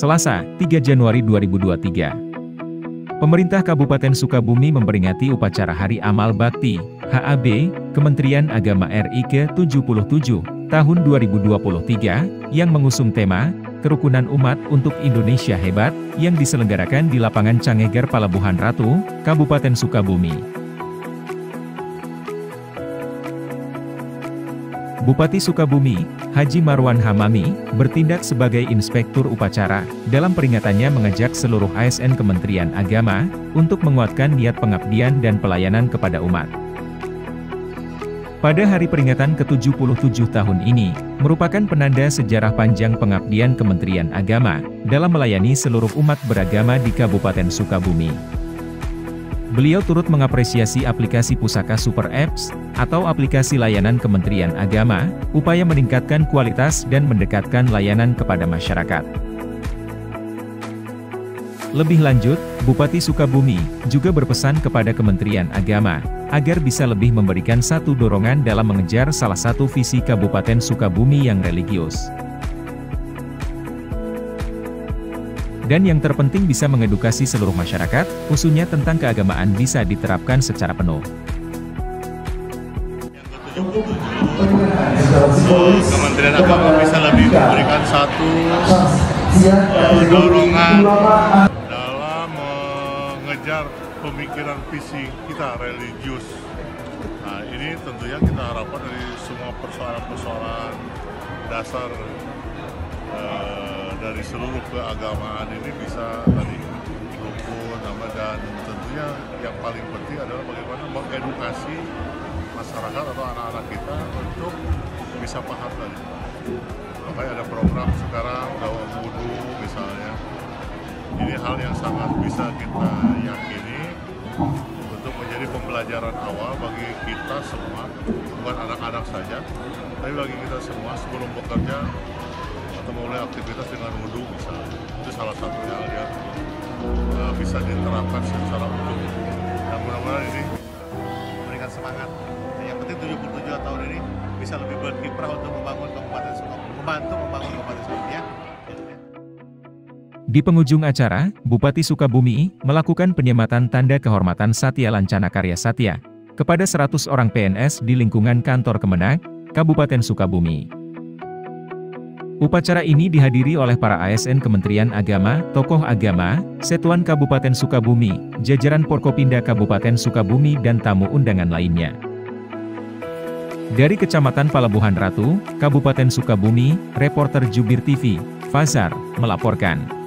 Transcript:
Selasa, 3 Januari 2023. Pemerintah Kabupaten Sukabumi memperingati upacara Hari Amal Bakti, HAB, Kementerian Agama RI ke-77, tahun 2023, yang mengusung tema, Kerukunan Umat untuk Indonesia Hebat, yang diselenggarakan di lapangan Cangeger Palabuhan Ratu, Kabupaten Sukabumi. Bupati Sukabumi, Haji Marwan Hamami, bertindak sebagai inspektur upacara, dalam peringatannya mengajak seluruh ASN Kementerian Agama, untuk menguatkan niat pengabdian dan pelayanan kepada umat. Pada hari peringatan ke-77 tahun ini, merupakan penanda sejarah panjang pengabdian Kementerian Agama, dalam melayani seluruh umat beragama di Kabupaten Sukabumi. Beliau turut mengapresiasi aplikasi Pusaka Super Apps, atau aplikasi layanan Kementerian Agama, upaya meningkatkan kualitas dan mendekatkan layanan kepada masyarakat. Lebih lanjut, Bupati Sukabumi juga berpesan kepada Kementerian Agama, agar bisa lebih memberikan satu dorongan dalam mengejar salah satu visi Kabupaten Sukabumi yang religius. Dan yang terpenting bisa mengedukasi seluruh masyarakat, khususnya tentang keagamaan bisa diterapkan secara penuh. Kementerian Agama bisa lebih memberikan satu uh, dorongan dalam mengejar pemikiran visi kita religius. Nah ini tentunya kita harapkan dari semua persoalan-persoalan dasar uh, dari seluruh keagamaan ini bisa tadi rukun dan tentunya yang paling penting adalah bagaimana mengedukasi masyarakat atau anak-anak kita untuk bisa paham tadi. Makanya ada program sekarang dakwah wudhu misalnya. Ini hal yang sangat bisa kita yakini untuk menjadi pembelajaran awal bagi kita semua, bukan anak-anak saja, tapi bagi kita semua sebelum bekerja atau aktivitas dengan wudhu misalnya itu salah satu yang dia uh, bisa diterapkan secara umum dan mudah-mudahan ini memberikan semangat. Yang penting 77 tahun ini bisa lebih berkiprah untuk membangun Kabupaten Sukabumi membantu membangun Kabupaten Sukabumi ya. Di penghujung acara, Bupati Sukabumi melakukan penyematan tanda kehormatan Satya Lancana Karya Satya kepada 100 orang PNS di lingkungan kantor Kemenag, Kabupaten Sukabumi. Upacara ini dihadiri oleh para ASN Kementerian Agama, tokoh agama, Setuan Kabupaten Sukabumi, jajaran Porkopinda Kabupaten Sukabumi dan tamu undangan lainnya. Dari Kecamatan Palabuhan Ratu, Kabupaten Sukabumi, reporter Jubir TV, Fazar, melaporkan.